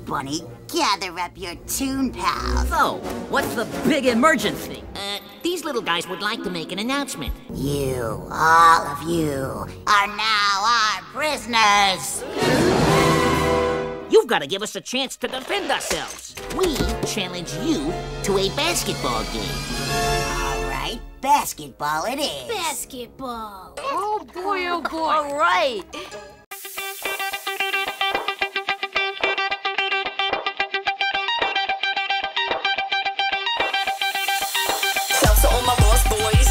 Okay, Bunny, gather up your toon pals. So, what's the big emergency? Uh, these little guys would like to make an announcement. You, all of you, are now our prisoners. You've got to give us a chance to defend ourselves. We challenge you to a basketball game. All right, basketball it is. Basketball. Oh boy, oh boy. All right.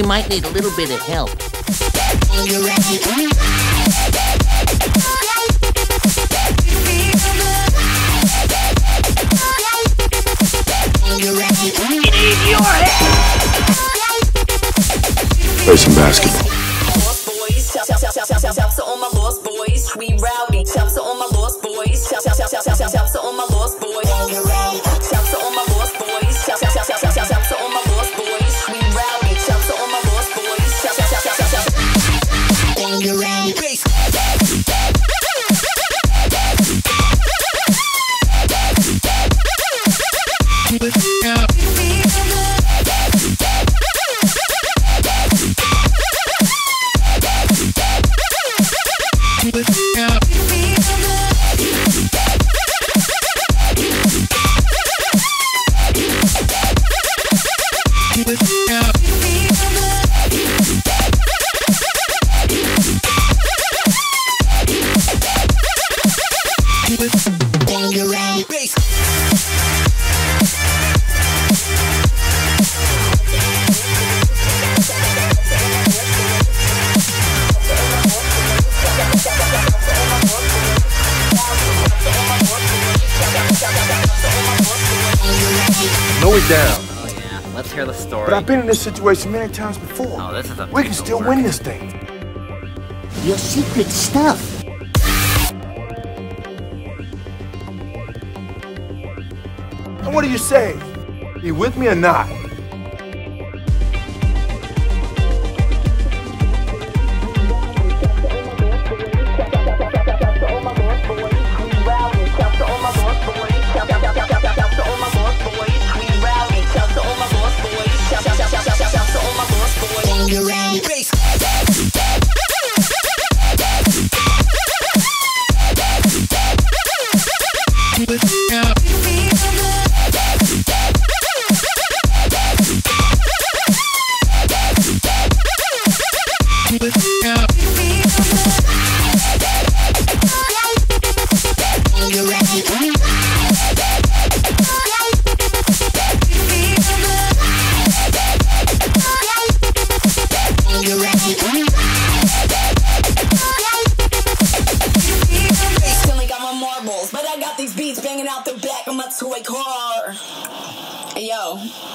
we might need a little bit of help. Play some basketball. Know it down. Oh yeah, let's hear the story. But I've been in this situation many times before. Oh, this is a we can still work. win this thing. Your secret stuff. And what do you say? You with me or not?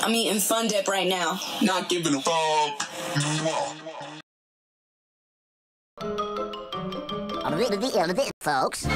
I'm eating Fun Dip right now. Not giving a fuck. Folks.